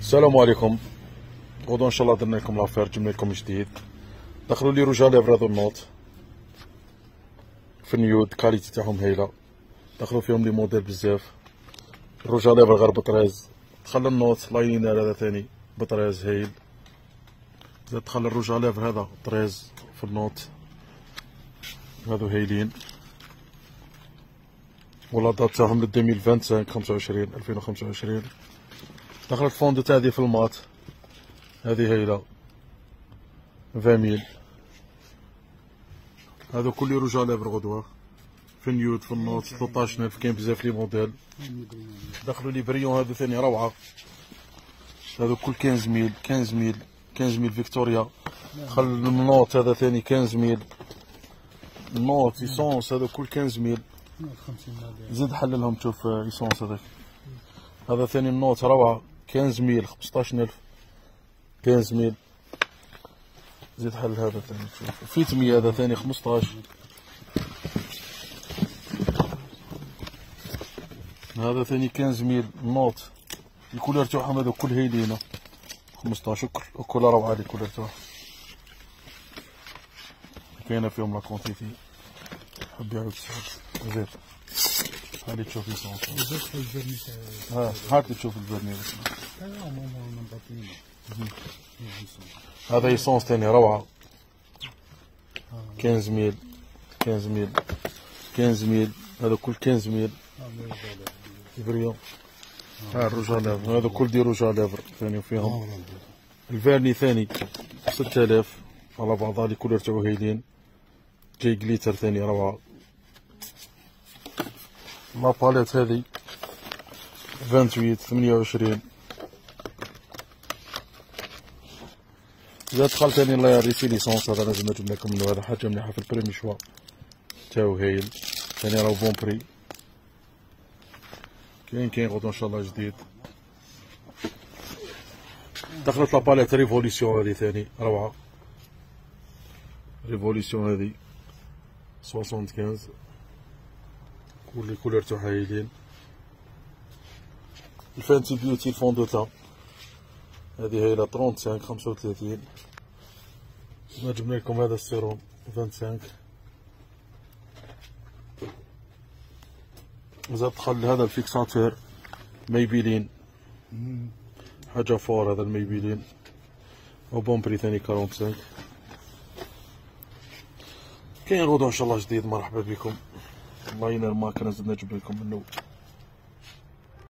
السلام عليكم. غدوة إن شاء الله درنا لكم les affaires جبنا لكم جديد. دخلوا لي rouge à lèvres هذو ال nude في ال nude qualité تاعهم هايلة. دخلوا فيهم لي موديل بزاف. ال rouge à lèvres غير ب treize دخل ال nude liner هذا ثاني ب treize هايل. زاد دخل ال rouge à lèvres هذا treize في ال nude. هذو هايلين. ولا دات تاعهم ل 2025 25 2025 دخلت فوندو تاع هذه في المات هذه هايلة فاميل. هذا كل رجال لابر غدوة في نيود في النوت 13 الف كاين بزاف لي موديل. دخلوا لي بريون هذا ثاني روعة. هذا كل 15 ميل 15 ميل 15 ميل فيكتوريا. دخل النوت هذا ثاني 15 ميل. النوت ايسونس هذا كل 15 ميل. زيد حللهم تشوف ايسونس هذاك. هذا ثاني النوت روعة. 15 ميل 15000 15 ميل. زيد حل هذا ثاني شوف. في 8 هذا ثاني 15 هذا ثاني 15 ميل. نوت. الكولر تاعهم هذا كل هيلينا 15 كل روعة الكولر تاعهم كاينة فيهم لا كونتيتي حب يعاود زيد. هذه تشوف ليسونس ها هات تشوف الفيرني هذا ايسونس ثاني روعة. 15 ميل 15 ميل 15 ميل. هذا كل 15 ميل. بريون ها الرجال لافر هذا كل دي رجال لافر ثاني فيهم. ال vernis ثاني 6000 على بعضها les couleurs تاعو هايلين جاي glitter ثاني روعة. la palette هذي 28 28 إذا دخلت ثاني الله ريسي l'essence هذا لازم لكم منه هذا حاجة مليحة في ال premier choix تاعو هايل ثاني راهو bon prix كاين كاين غدو إن شاء الله جديد. دخلت la palette Revolution هذه ثاني روعة. Revolution هذه. 75 كل couleurs تاعها هايلين ال Fenty Beauty ال fond هذه هايلة 35 35 جبنا لكم هذا السيروم 25 زاد دخل هذا ال fixateur Maybelline. حاجة fort هذا ال Maybelline. و bon prix ثاني 45 كاين غدوة إن شاء الله جديد. مرحبا بكم. الله ينال ما كان زدنا نجيب لكم منه